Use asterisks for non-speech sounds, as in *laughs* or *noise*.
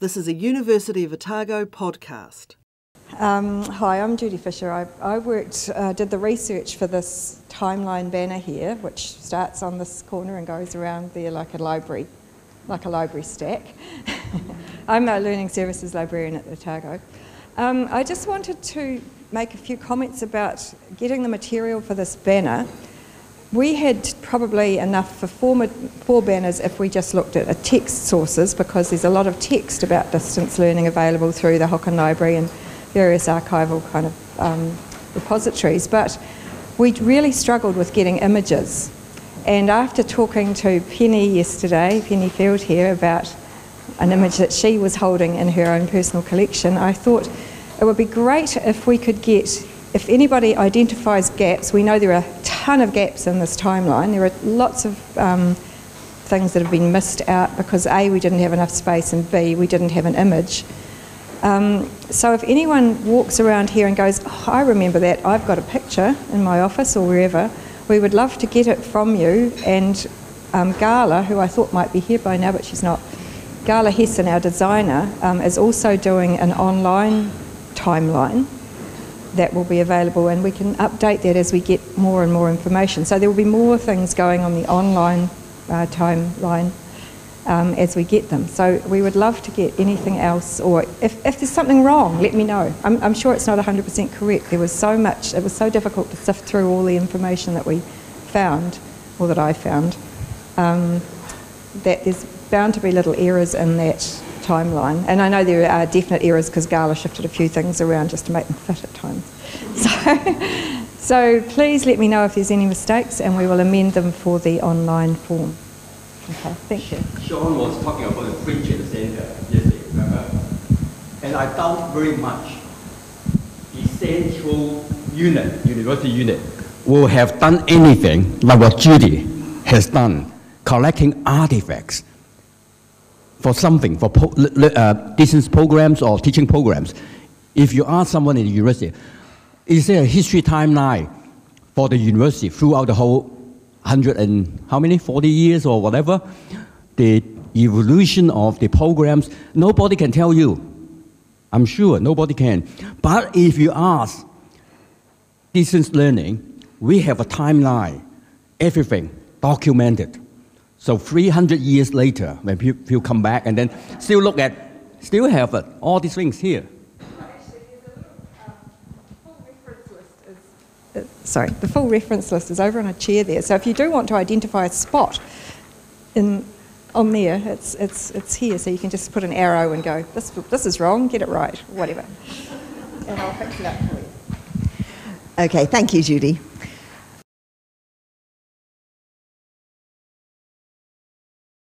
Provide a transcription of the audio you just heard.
This is a University of Otago podcast. Um, hi, I'm Judy Fisher. I, I worked, uh, did the research for this timeline banner here, which starts on this corner and goes around there like a library, like a library stack. *laughs* I'm a learning services librarian at Otago. Um, I just wanted to make a few comments about getting the material for this banner. We had probably enough for four, four banners if we just looked at text sources because there's a lot of text about distance learning available through the Hocken Library and various archival kind of um, repositories. But we really struggled with getting images. And after talking to Penny yesterday, Penny Field here, about an image that she was holding in her own personal collection, I thought it would be great if we could get if anybody identifies gaps, we know there are a ton of gaps in this timeline. There are lots of um, things that have been missed out because A, we didn't have enough space, and B, we didn't have an image. Um, so if anyone walks around here and goes, oh, I remember that, I've got a picture in my office or wherever, we would love to get it from you. And um, Gala, who I thought might be here by now, but she's not, Gala Hessen, our designer, um, is also doing an online timeline that will be available, and we can update that as we get more and more information. So there will be more things going on the online uh, timeline um, as we get them. So we would love to get anything else, or if, if there's something wrong, let me know. I'm, I'm sure it's not 100% correct. There was so much, it was so difficult to sift through all the information that we found, or that I found, um, that there's bound to be little errors in that timeline. And I know there are definite errors because Gala shifted a few things around just to make them fit at times. *laughs* So, so please let me know if there's any mistakes and we will amend them for the online form. Okay, thank you. Sean was talking about the fringe and center yesterday? And I doubt very much the central unit, university unit, will have done anything like what Judy has done, collecting artifacts for something, for uh, distance programs or teaching programs. If you ask someone in the university, is there a history timeline for the university throughout the whole hundred and how many, 40 years or whatever? The evolution of the programs, nobody can tell you. I'm sure nobody can. But if you ask distance learning, we have a timeline, everything documented. So 300 years later, when people come back and then still look at, still have it, all these things here. Sorry, the full reference list is over on a chair there. So if you do want to identify a spot in, on there, it's, it's, it's here. So you can just put an arrow and go, this, this is wrong, get it right, whatever. And I'll fix it up for you. Okay, thank you, Judy.